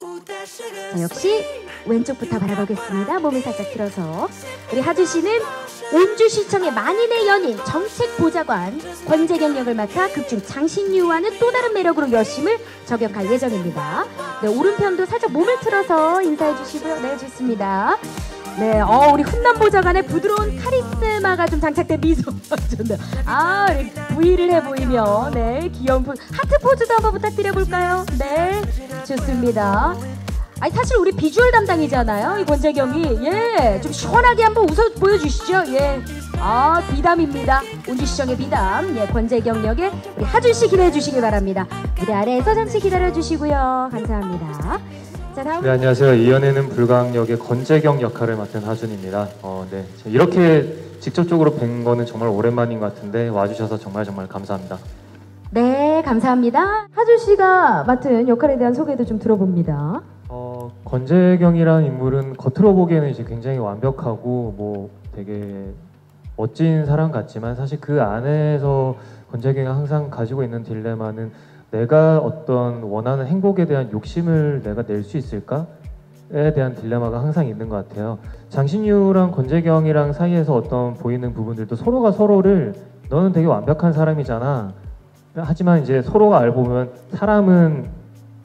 자, 역시 왼쪽부터 바라보겠습니다. 몸을 살짝 들어서 우리 하주 씨는 온주시청의 만인의 연인 정책 보좌관 권재경 역을 맡아 극중 장신유와는 또 다른 매력으로 여심을 저격할 예정입니다. 네, 오른편도 살짝 몸을 틀어서 인사해 주시고요. 네, 좋습니다. 네, 어, 우리 훈남 보좌관의 부드러운 카리스마가 좀 장착된 미소. 아, 우리 V를 해 보이며, 네, 귀여운 포 하트 포즈도 한번 부탁드려 볼까요? 네, 좋습니다. 아니 사실 우리 비주얼 담당이잖아요 이 권재경이 예 좀 시원하게 한번 웃어 보여주시죠 예 아 비담입니다 온주시청의 비담 예 권재경 역의 우리 하준 씨 기대해 주시기 바랍니다 무대 아래에서 잠시 기다려 주시고요 감사합니다 자 다음 네, 안녕하세요. 이연에는 불광역의 권재경 역할을 맡은 하준입니다. 어, 네. 이렇게 직접적으로 뵌 거는 정말 오랜만인 것 같은데 와주셔서 정말 정말 감사합니다. 네 감사합니다 하준 씨가 맡은 역할에 대한 소개도 좀 들어봅니다 어, 권재경이라는 인물은 겉으로 보기에는 이제 굉장히 완벽하고 뭐 되게 멋진 사람 같지만 사실 그 안에서 권재경이 항상 가지고 있는 딜레마는 내가 어떤 원하는 행복에 대한 욕심을 내가 낼 수 있을까 에 대한 딜레마가 항상 있는 것 같아요. 장신유랑 권재경이랑 사이에서 어떤 보이는 부분들도 서로가 서로를 너는 되게 완벽한 사람이잖아. 하지만 이제 서로가 알고 보면 사람은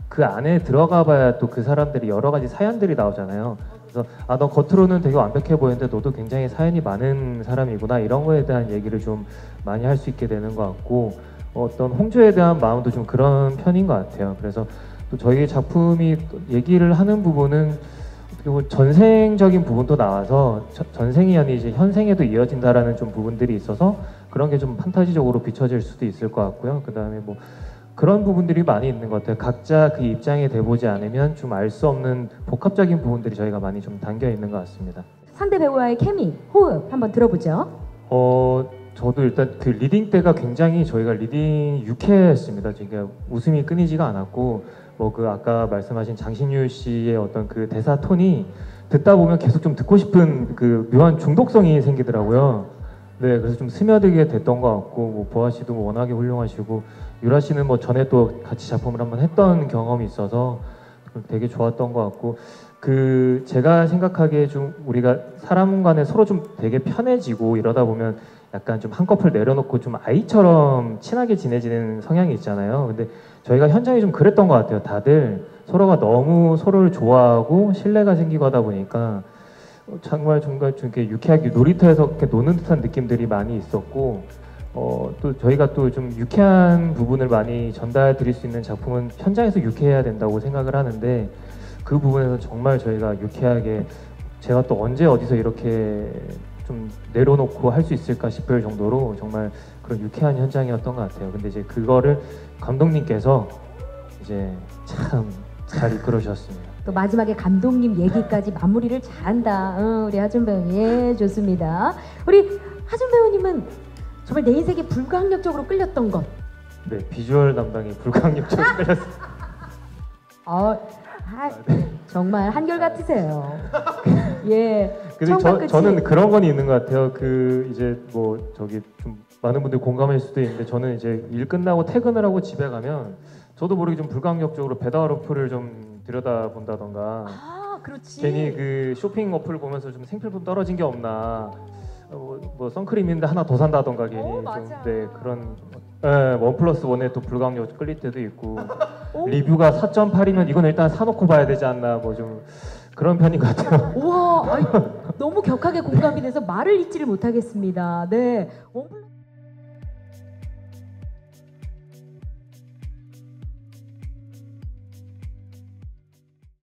그 안에 들어가 봐야 또 그 사람들이 여러 가지 사연들이 나오잖아요. 그래서 아 너 겉으로는 되게 완벽해 보이는데 너도 굉장히 사연이 많은 사람이구나 이런 거에 대한 얘기를 좀 많이 할 수 있게 되는 것 같고 어떤 홍조에 대한 마음도 좀 그런 편인 것 같아요. 그래서 또 저희 작품이 또 얘기를 하는 부분은 그리고 전생적인 부분도 나와서 저- 전생이 아니 이제 현생에도 이어진다라는 좀 부분들이 있어서 그런 게 좀 판타지적으로 비춰질 수도 있을 것 같고요. 그 다음에 뭐 그런 부분들이 많이 있는 것 같아요. 각자 그 입장에 돼보지 않으면 좀 알 수 없는 복합적인 부분들이 저희가 많이 좀 담겨 있는 것 같습니다. 상대 배우와의 케미 호흡 한번 들어보죠 어, 저도 일단 그 reading 때가 굉장히 저희가 reading 유쾌했습니다. 지금 웃음이 끊이지가 않았고 뭐 그 아까 말씀하신 장신유 씨의 어떤 그 대사 톤이 듣다 보면 계속 좀 듣고 싶은 그 묘한 중독성이 생기더라고요. 네, 그래서 좀 스며들게 됐던 것 같고 뭐 보아 씨도 뭐 워낙에 훌륭하시고 유라 씨는 뭐 전에 또 같이 작품을 한번 했던 경험이 있어서 되게 좋았던 것 같고 그 제가 생각하기에 좀 우리가 사람 간에 서로 좀 되게 편해지고 이러다 보면 약간 좀 한꺼풀 내려놓고 좀 아이처럼 친하게 지내지는 성향이 있잖아요. 근데 저희가 현장이 좀 그랬던 것 같아요. 다들 서로가 너무 서로를 좋아하고 신뢰가 생기고 하다 보니까 어, 정말 정말 좀 이렇게 유쾌하게 놀이터에서 이렇게 노는 듯한 느낌들이 많이 있었고 어, 또 저희가 또 좀 유쾌한 부분을 많이 전달 드릴 수 있는 작품은 현장에서 유쾌해야 된다고 생각을 하는데 그 부분에서 정말 저희가 유쾌하게 제가 또 언제 어디서 이렇게 좀 내려놓고 할 수 있을까 싶을 정도로 정말 그런 유쾌한 현장이었던 것 같아요. 근데 이제 그거를 감독님께서 이제 참 잘 이끌어 주셨습니다. 또 마지막에 감독님 얘기까지 마무리를 잘한다. 어, 우리 하준 배우님. 예, 좋습니다. 우리 하준 배우님은 정말 내 인생에 불가항력적으로 끌렸던 것. 네, 비주얼 담당이 불강력적으로 끌렸습니다. 어, 아, 정말 한결 같으세요. 예. 처음과 저, 저는 그런 건 있는 것 같아요. 그 이제 뭐 저기 좀 많은 분들 공감할 수도 있는데 저는 이제 일 끝나고 퇴근을 하고 집에 가면 저도 모르게 좀 불가항력적으로 배달 어플을 좀 들여다 본다던가 아, 그렇지. 괜히 그 쇼핑 어플 보면서 좀 생필품 떨어진 게 없나 어, 뭐, 뭐 선크림인데 하나 더 산다던가 괜히 오, 좀. 네, 그런 예, one plus one에 또 불가항력 끌릴 때도 있고 오. 리뷰가 4.8이면 이건 일단 사놓고 봐야 되지 않나 뭐좀 그런 편인 것 같아요. 우와, 아이, 너무 격하게 공감이 돼서 말을 잇지를 못하겠습니다. 네. one plus